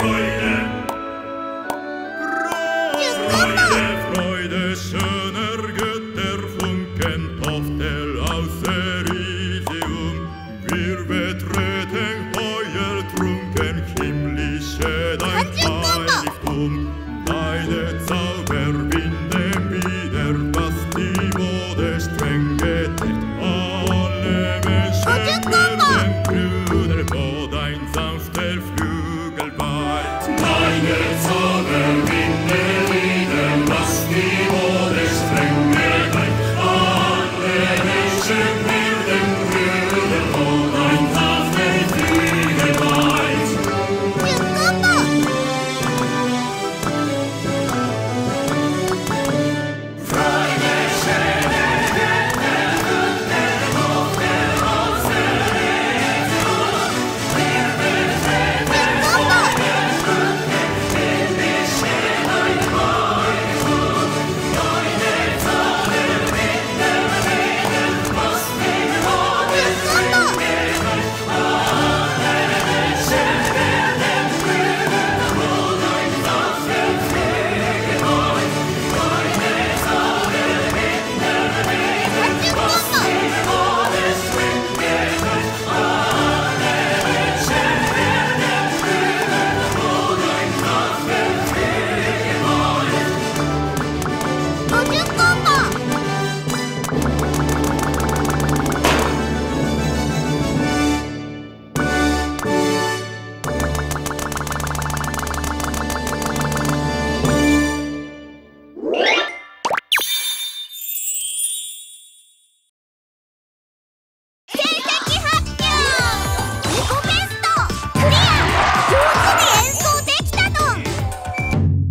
Freude! Freude!